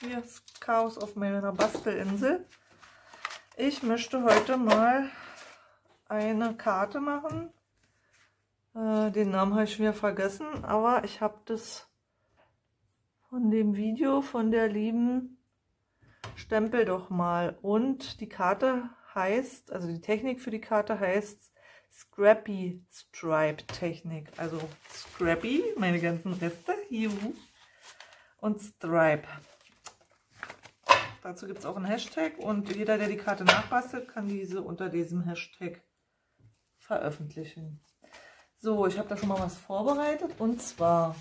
Hier ist Chaos auf meiner Bastelinsel. Ich möchte heute mal eine Karte machen. Äh, den Namen habe ich wieder vergessen, aber ich habe das von dem Video von der lieben Stempel doch mal. Und die Karte heißt, also die Technik für die Karte heißt Scrappy Stripe Technik. Also Scrappy, meine ganzen Reste, juhu, und Stripe. Dazu gibt es auch einen Hashtag und jeder, der die Karte nachbastelt, kann diese unter diesem Hashtag veröffentlichen. So, ich habe da schon mal was vorbereitet und zwar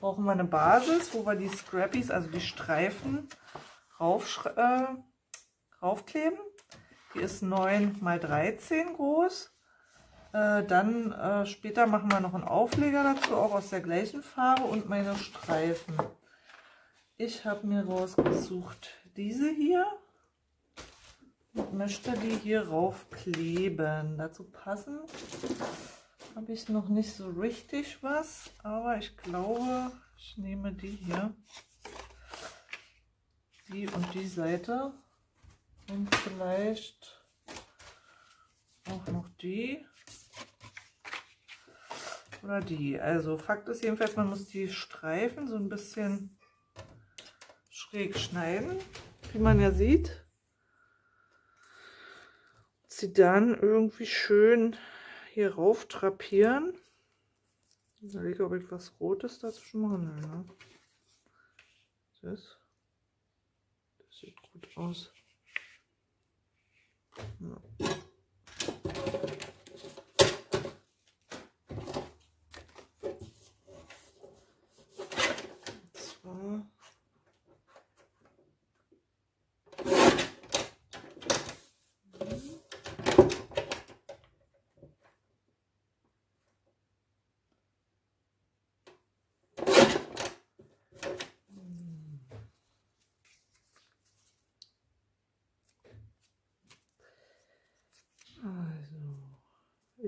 brauchen wir eine Basis, wo wir die Scrappies, also die Streifen, rauf, äh, raufkleben. Die ist 9 x 13 groß. Äh, dann äh, später machen wir noch einen Aufleger dazu, auch aus der gleichen Farbe und meine Streifen. Ich habe mir rausgesucht diese hier und möchte die hier raufkleben. Dazu passend habe ich noch nicht so richtig was, aber ich glaube, ich nehme die hier, die und die Seite und vielleicht auch noch die oder die. Also Fakt ist jedenfalls, man muss die Streifen so ein bisschen schräg schneiden, wie man ja sieht. Sie dann irgendwie schön hier rauf trapieren. Ich überlege, ob ich was Rotes dazwischen machen will. Ne? Das, das sieht gut aus. Ja.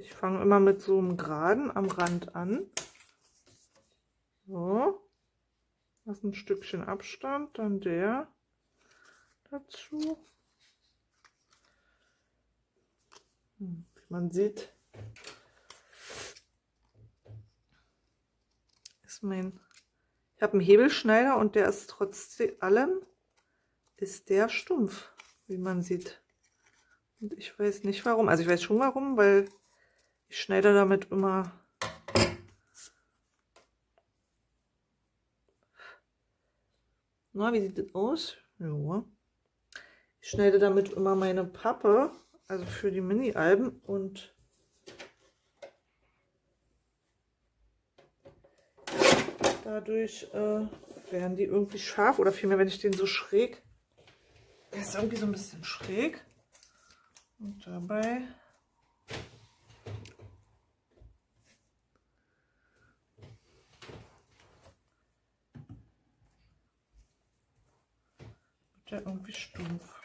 Ich fange immer mit so einem Geraden am Rand an. So. Das ein Stückchen Abstand, dann der dazu. Hm, wie man sieht, ist mein, ich habe einen Hebelschneider und der ist trotz allem, ist der stumpf, wie man sieht. Und ich weiß nicht warum, also ich weiß schon warum, weil ich schneide damit immer Na, wie sieht das aus? Ja. Ich schneide damit immer meine Pappe, also für die Mini-Alben und dadurch äh, werden die irgendwie scharf oder vielmehr, wenn ich den so schräg, der ist irgendwie so ein bisschen schräg und dabei der irgendwie stumpf.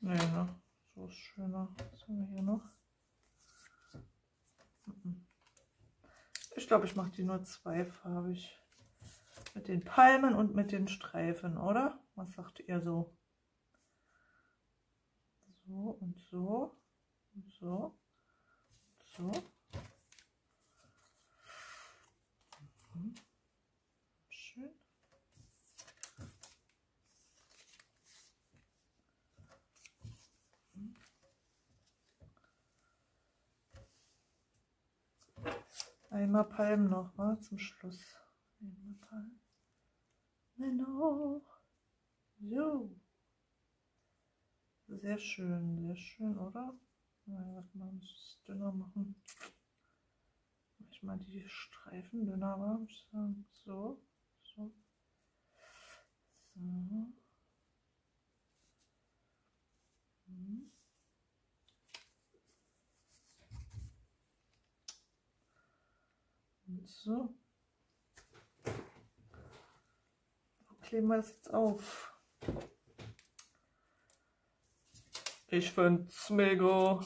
Nee, ne? So ist schöner. Was haben wir hier noch? Ich glaube, ich mache die nur zweifarbig. Mit den Palmen und mit den Streifen, oder? Was sagt ihr so? So und so und so und so. Mhm. Einmal Palmen noch, mal zum Schluss. Einmal Palmen noch. So. Sehr schön, sehr schön, oder? Mal, muss dünner machen. Ich mal die Streifen dünner war. So, so, so. Hm. So. Kleben wir das jetzt auf. Ich find's mega.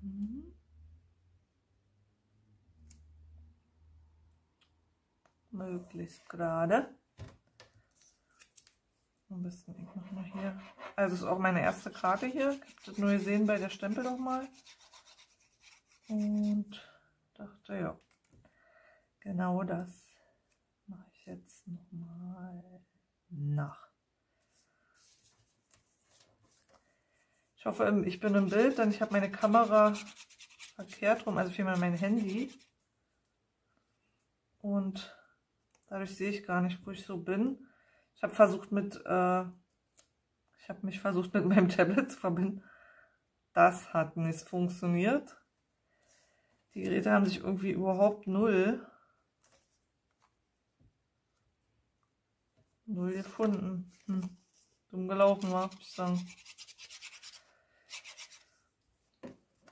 Mhm. Möglichst gerade. Ein bisschen, ich mach mal hier. Also ist auch meine erste Karte hier. Das nur gesehen bei der Stempel nochmal. Und dachte, ja, genau das mache ich jetzt nochmal nach. Ich hoffe, ich bin im Bild, denn ich habe meine Kamera verkehrt rum, also vielmehr mein Handy. Und dadurch sehe ich gar nicht, wo ich so bin. Ich habe versucht mit, äh, ich habe mich versucht mit meinem Tablet zu verbinden. Das hat nicht funktioniert. Die Geräte haben sich irgendwie überhaupt null, null gefunden. Hm. Dumm gelaufen war, ich sagen.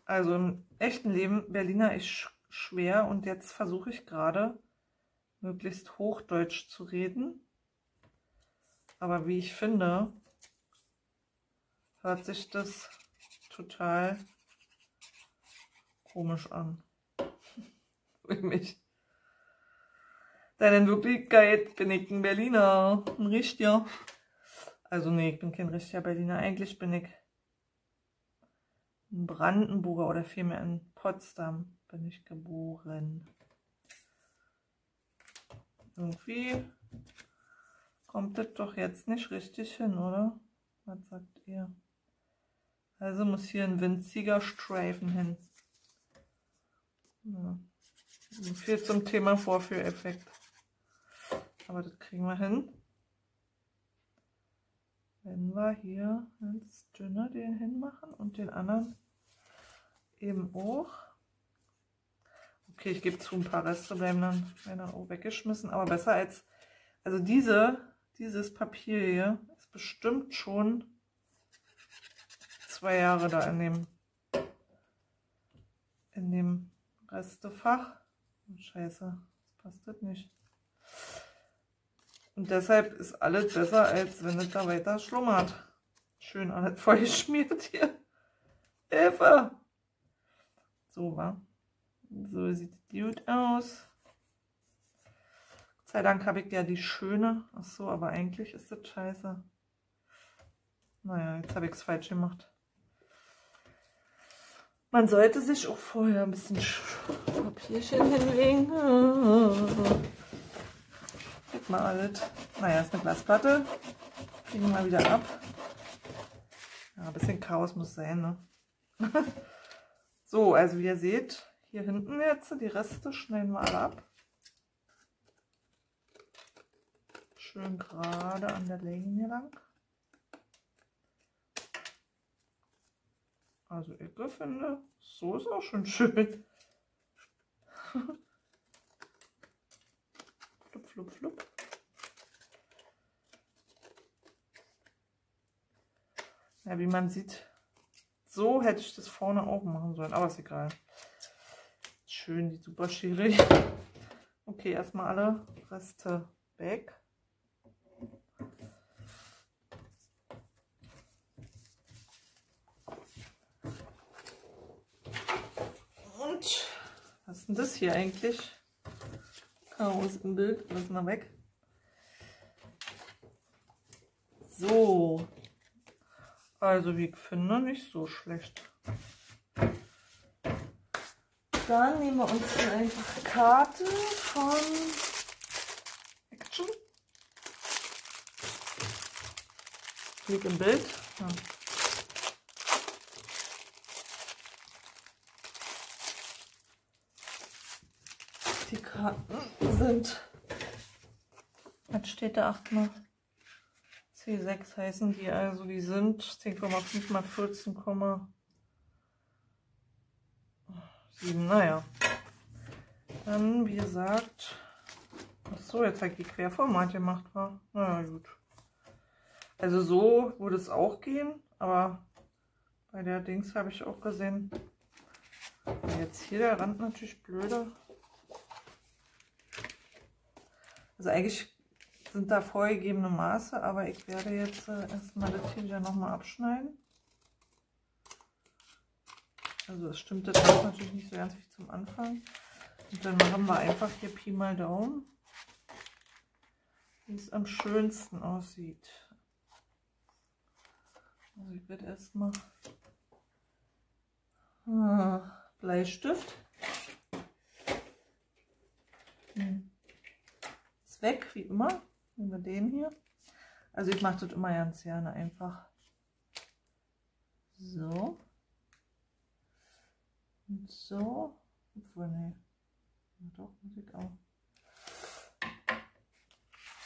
Also im echten Leben Berliner ist schwer und jetzt versuche ich gerade möglichst Hochdeutsch zu reden. Aber wie ich finde, hört sich das total komisch an. Für mich. Denn in Wirklichkeit bin ich ein Berliner, ein richtiger. Also nee, ich bin kein richtiger Berliner. Eigentlich bin ich in Brandenburger oder vielmehr in Potsdam bin ich geboren. Irgendwie kommt das doch jetzt nicht richtig hin, oder? Was sagt ihr? Also muss hier ein winziger Streifen hin. Ja. Viel zum Thema Vorführeffekt. Aber das kriegen wir hin. Wenn wir hier ganz dünner den hinmachen und den anderen eben auch. Okay, ich gebe zu, ein paar Reste bleiben dann auch weggeschmissen, aber besser als, also diese, dieses Papier hier ist bestimmt schon zwei Jahre da in dem, in dem Restefach. Scheiße, das passt das nicht. Und deshalb ist alles besser, als wenn es da weiter schlummert. Schön alles voll geschmiert hier. Hilfe! So, war. So sieht die gut aus. Sei Dank habe ich ja die schöne. Ach so, aber eigentlich ist das scheiße. Naja, jetzt habe ich es falsch gemacht. Man sollte sich auch vorher ein bisschen Papierchen hinlegen. Guck mal alles. Naja, ist eine Glasplatte. Kriegen wir mal wieder ab. Ja, ein bisschen Chaos muss sein, ne? So, also wie ihr seht, hier hinten jetzt, die Reste schneiden wir alle ab. Schön gerade an der Linie lang. Also ich finde, so ist auch schon schön. flup, flup, flup. Ja, wie man sieht, so hätte ich das vorne auch machen sollen, aber ist egal. Schön die Superschere. Okay, erstmal alle Reste weg. Und was ist denn das hier eigentlich? Chaos im Bild, lassen wir weg. So, also wie ich finde, nicht so schlecht. Dann nehmen wir uns eine Karte von Action. Liegt im Bild. Ja. Die Karten sind, was steht da, 8 mal C6 heißen die also, die sind 10,5 mal 14,7, naja. Dann, wie gesagt, achso, jetzt hat die Querformat gemacht war. Naja, gut. Also so würde es auch gehen, aber bei der Dings habe ich auch gesehen, jetzt hier der Rand natürlich blöder. Also eigentlich sind da vorgegebene Maße, aber ich werde jetzt äh, erstmal das hier wieder nochmal abschneiden. Also es stimmt das natürlich nicht so ganz wie zum Anfang. Und dann machen wir einfach hier Pi mal Daumen. wie es am schönsten aussieht. Also ich werde erstmal ah, Bleistift. Hm. Weg, wie immer. Nehmen wir den hier. Also ich mache das immer ganz gerne einfach. So. Und so. Obwohl, ne. Doch, muss ich auch.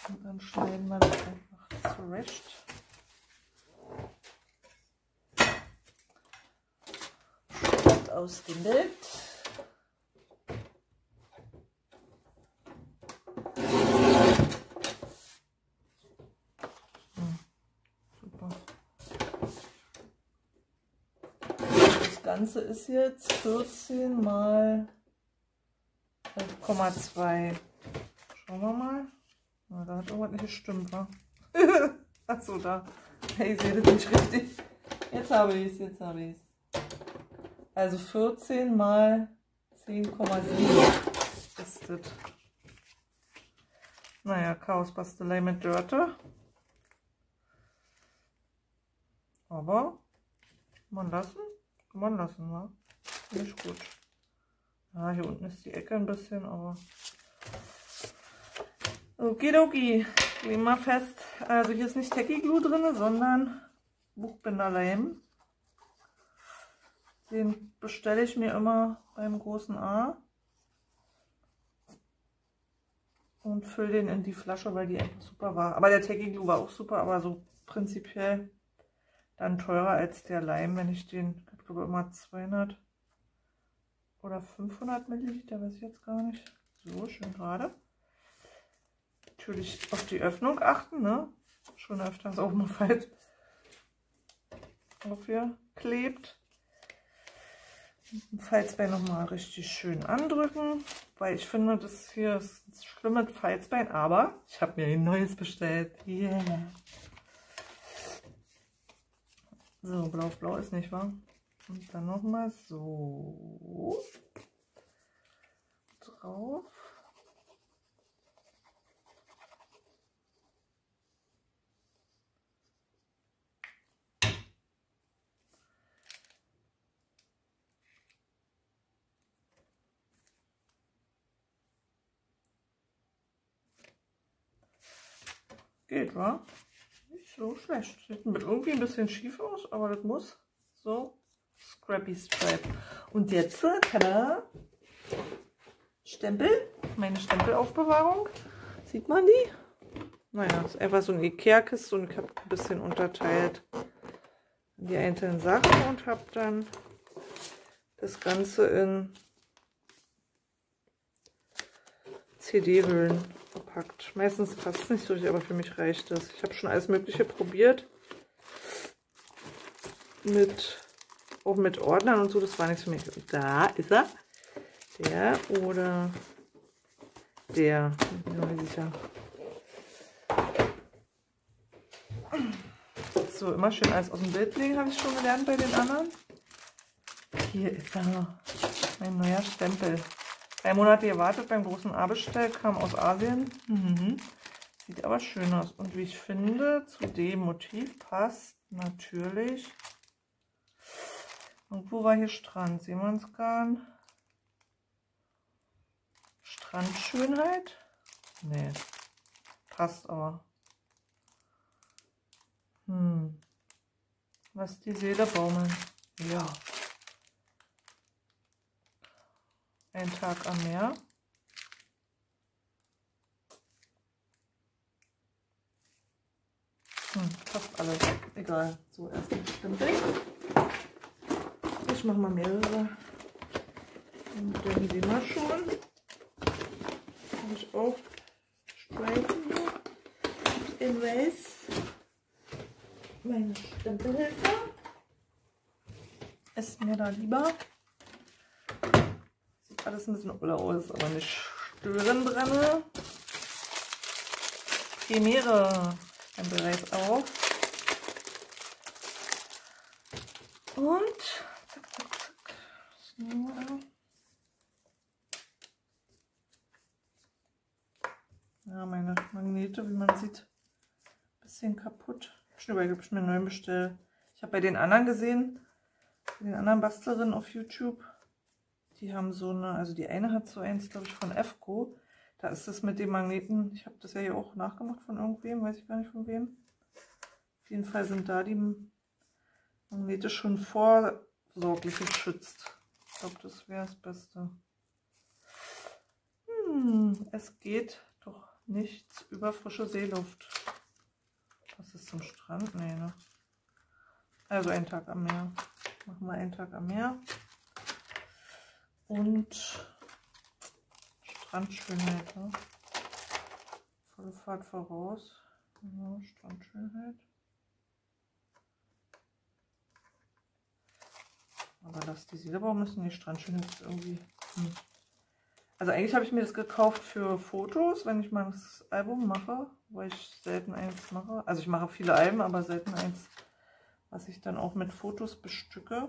Und dann schneiden wir das einfach zurecht. Statt aus dem Bild. Hm, das Ganze ist jetzt 14 mal 11,2. Schauen wir mal. Na, da hat irgendwas nicht gestimmt, wa? Achso, da. Hey, sehe das nicht richtig. Jetzt habe ich es, jetzt habe ich es. Also 14 mal 10,7 ist das. Naja, Chaosbastelei mit Dörte. Aber man lassen? Kann man lassen, wa? Nicht gut. Ja, hier unten ist die Ecke ein bisschen, aber Okidoki, legen mal fest. Also hier ist nicht Tacky Glue drin, sondern Buchbinderleim. Den bestelle ich mir immer beim großen A. Und fülle den in die Flasche, weil die einfach super war. Aber der Tacky Glue war auch super, aber so prinzipiell dann teurer als der Leim, wenn ich den, glaube immer 200 oder 500 Milliliter, weiß ich jetzt gar nicht. So, schön gerade natürlich auf die Öffnung achten, ne? Schon öfters auch mal falsch auf hier klebt. Falzbein nochmal richtig schön andrücken, weil ich finde, das hier ist ein schlimmes Falzbein, aber ich habe mir ein neues bestellt. Yeah. So, blau auf blau ist nicht wahr? Und dann nochmal so drauf. Geht, wa? Nicht so schlecht. Sieht irgendwie ein bisschen schief aus, aber das muss. So, Scrappy Stripe. Und jetzt, tada, Stempel. Meine Stempelaufbewahrung. Sieht man die? Naja, ist einfach so eine Ikea-Kiste und ich habe ein bisschen unterteilt die einzelnen Sachen und habe dann das Ganze in CD-Hüllen verpackt. Meistens passt es nicht so, aber für mich reicht das. Ich habe schon alles Mögliche probiert. Mit, auch mit Ordnern und so, das war nichts für mich. Da ist er. Der oder der. Bin sicher. So, immer schön alles aus dem Bild legen, habe ich schon gelernt bei den anderen. Hier ist er. Mein neuer Stempel. Drei Monate gewartet beim großen A-Bestell, kam aus Asien. Mhm. Sieht aber schön aus. Und wie ich finde, zu dem Motiv passt natürlich. Und wo war hier Strand? Sehen wir uns gar Strandschönheit? Nee. Passt aber. Hm. Was die Seele baumeln. Ja. Ein Tag am Meer. Hm, fast alles. Egal. So, erst ein Stempel. Mache mal mehrere. Und dann sehen wir schon. Habe ich auch Streifen hier in Weiß. Meine Stempelhilfe. Ist mir da lieber alles ein bisschen uller aus, aber nicht stören dran. Dann bereits auf. Und zack, zack, zack. So. Ja, meine Magnete, wie man sieht, ein bisschen kaputt. Schnürball habe ich mir neu bestellt. Ich habe bei den anderen gesehen, bei den anderen Bastlerinnen auf YouTube, die haben so eine, also die eine hat so eins, glaube ich, von EFCO. Da ist das mit den Magneten, ich habe das ja hier auch nachgemacht von irgendwem, weiß ich gar nicht von wem. Auf jeden Fall sind da die Magnete schon vorsorglich geschützt. Ich glaube, das wäre das Beste. Hm, es geht nichts über frische Seeluft. Was ist zum Strand? Nee, ne? Also ein Tag am Meer. Machen wir einen Tag am Meer. Und Strandschönheit. Ne? Volle Fahrt voraus. Ja, Strandschönheit. Aber lass die Silber müssen die Strandschönheit irgendwie. Hm. Also eigentlich habe ich mir das gekauft für Fotos, wenn ich mal das Album mache, weil ich selten eins mache. Also ich mache viele Alben, aber selten eins, was ich dann auch mit Fotos bestücke.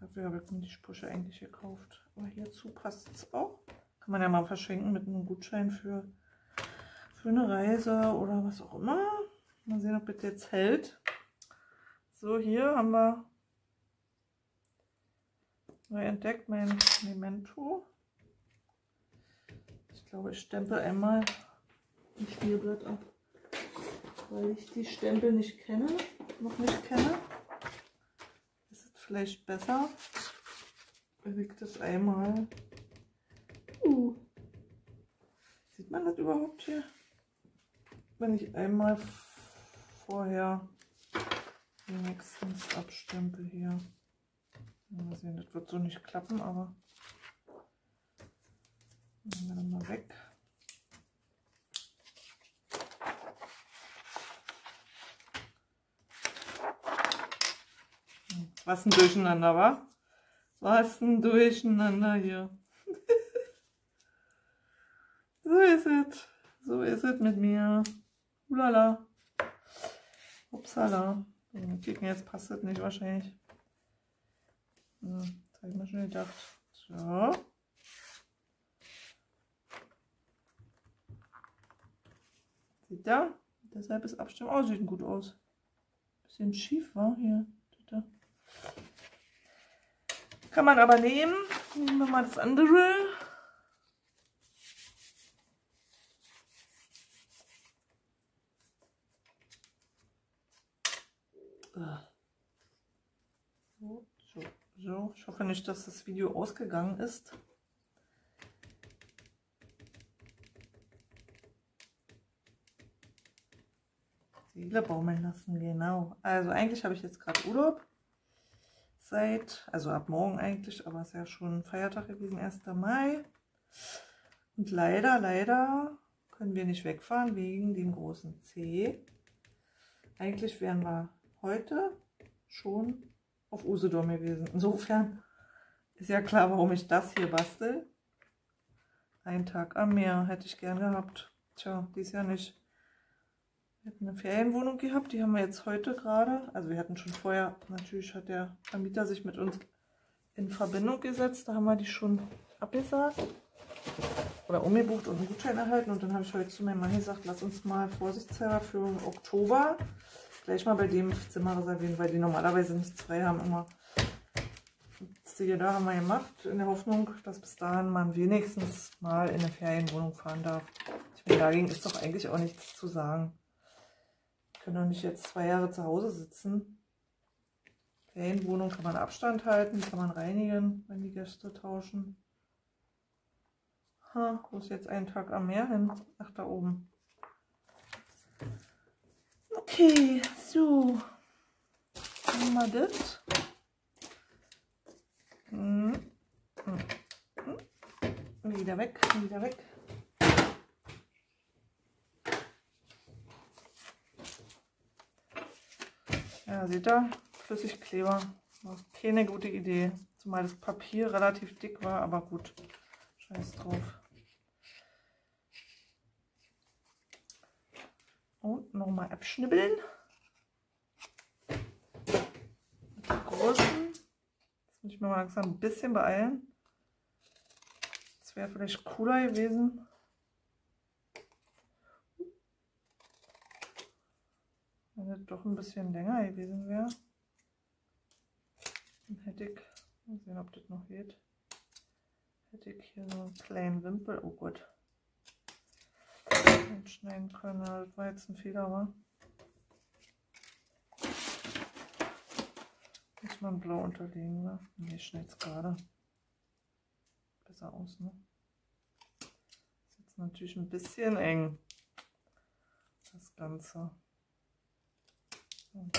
Dafür habe ich mir die Sprüche eigentlich gekauft. Aber hierzu passt es auch. Kann man ja mal verschenken mit einem Gutschein für, für eine Reise oder was auch immer. Mal sehen, ob es jetzt hält. So, hier haben wir neu entdeckt mein Memento. Ich glaube, ich stempel einmal ein Spielblatt ab, weil ich die Stempel nicht kenne, noch nicht kenne. Ist es vielleicht besser, wenn ich das einmal... Uh, sieht man das überhaupt hier? Wenn ich einmal vorher wenigstens abstempel hier. Mal sehen, das wird so nicht klappen, aber nehmen wir mal weg. Was ein Durcheinander, war? Was ein Durcheinander hier. so ist es. So ist es mit mir. Ulala. Upsala. Kicken, jetzt passt das nicht wahrscheinlich. Ja, das habe ich mir schon gedacht. So. Sieht da? Deshalb ist Abstimmen. Oh, sieht gut aus. Bisschen schief war hier. Kann man aber nehmen. Nehmen wir mal das andere. So, ich hoffe nicht, dass das Video ausgegangen ist. Seele baumeln lassen, genau. Also eigentlich habe ich jetzt gerade Urlaub. Seit, also ab morgen eigentlich, aber es ist ja schon Feiertag gewesen, 1. Mai. Und leider, leider können wir nicht wegfahren wegen dem großen C. Eigentlich wären wir heute schon auf Usedom gewesen. Insofern ist ja klar, warum ich das hier bastel. Ein Tag am Meer hätte ich gern gehabt. Tja, dies Jahr nicht. Wir hatten eine Ferienwohnung gehabt, die haben wir jetzt heute gerade. Also wir hatten schon vorher, natürlich hat der Vermieter sich mit uns in Verbindung gesetzt. Da haben wir die schon abgesagt oder umgebucht und einen Gutschein erhalten. Und dann habe ich heute zu meinem Mann gesagt, lass uns mal vorsichtshalber für Oktober gleich mal bei dem Zimmer reservieren, weil die normalerweise nichts frei haben immer. Die da haben wir gemacht, in der Hoffnung, dass bis dahin man wenigstens mal in eine Ferienwohnung fahren darf. Ich meine, dagegen ist doch eigentlich auch nichts zu sagen. Wir können doch nicht jetzt zwei Jahre zu Hause sitzen. Ferienwohnung kann man Abstand halten, kann man reinigen, wenn die Gäste tauschen. Ha, wo ist jetzt ein Tag am Meer hin? Ach, da oben. Okay, so. Dann mal das. Hm. Hm. Hm. Wieder weg, wieder weg. Ja, seht ihr? Flüssigkleber. War keine gute Idee. Zumal das Papier relativ dick war, aber gut. Scheiß drauf. mal abschnibbeln. Die großen. Jetzt muss ich mir mal langsam ein bisschen beeilen. Das wäre vielleicht cooler gewesen. Wenn das doch ein bisschen länger gewesen wäre. Dann hätte ich, mal sehen, ob das noch geht, hätte ich hier so einen kleinen Wimpel, oh Gott, schneiden können. Das war jetzt ein Fehler, war. Muss man blau unterlegen, ne? Ne, es gerade. Besser aus, ne? Ist jetzt natürlich ein bisschen eng. Das Ganze. Und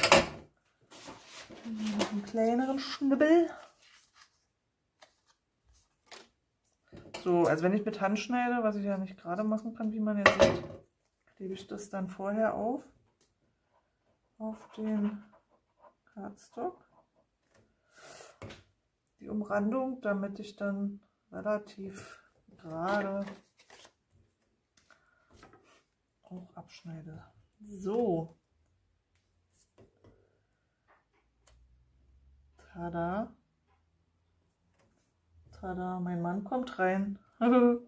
einen kleineren Schnibbel. So, also wenn ich mit Hand schneide, was ich ja nicht gerade machen kann, wie man jetzt sieht, klebe ich das dann vorher auf, auf den Cardstock, die Umrandung, damit ich dann relativ gerade auch abschneide. So. Tada. Tada, mein Mann kommt rein.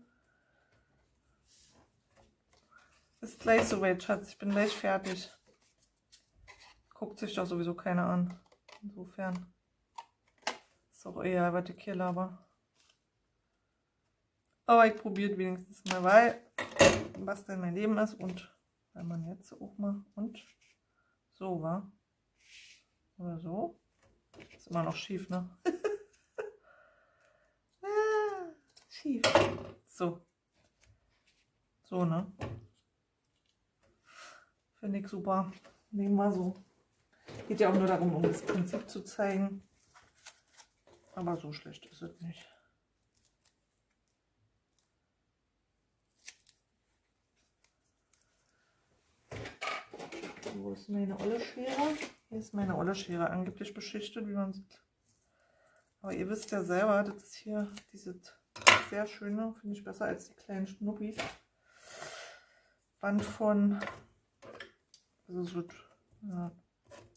Ist gleich soweit, Schatz. Ich bin gleich fertig. Guckt sich doch sowieso keiner an. Insofern ist auch eher, was ich hier laber. Aber ich probiert wenigstens mal, weil was denn mein Leben ist und weil man jetzt auch mal und so war. Oder so. Ist immer noch schief, ne? ah, schief. So. So, ne? Finde ich super. Nehmen wir so. Geht ja auch nur darum, um das Prinzip zu zeigen. Aber so schlecht ist es nicht. Wo ist meine olle Schere? Hier ist meine olle Schere angeblich beschichtet, wie man sieht. Aber ihr wisst ja selber, das ist hier diese sehr schöne, finde ich besser als die kleinen Schnuppis. Band von also so ja,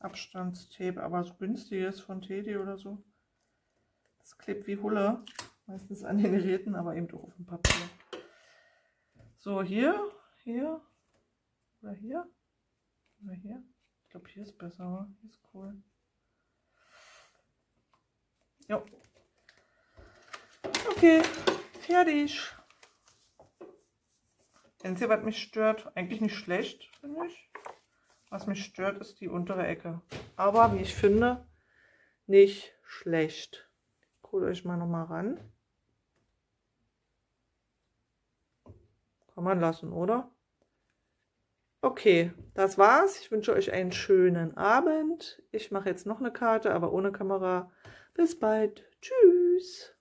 Abstandstape, aber so günstiges von Teddy oder so. Das klebt wie Hulle. Meistens an den Geräten, aber eben auch auf dem Papier. So, hier, hier oder hier oder hier. Ich glaube, hier ist besser. Hier ist cool. Jo. Okay, fertig. Wenn Sie was mich stört, eigentlich nicht schlecht, finde ich. Was mich stört, ist die untere Ecke. Aber wie ich finde, nicht schlecht. Holt euch mal nochmal ran. Kann man lassen, oder? Okay, das war's. Ich wünsche euch einen schönen Abend. Ich mache jetzt noch eine Karte, aber ohne Kamera. Bis bald. Tschüss.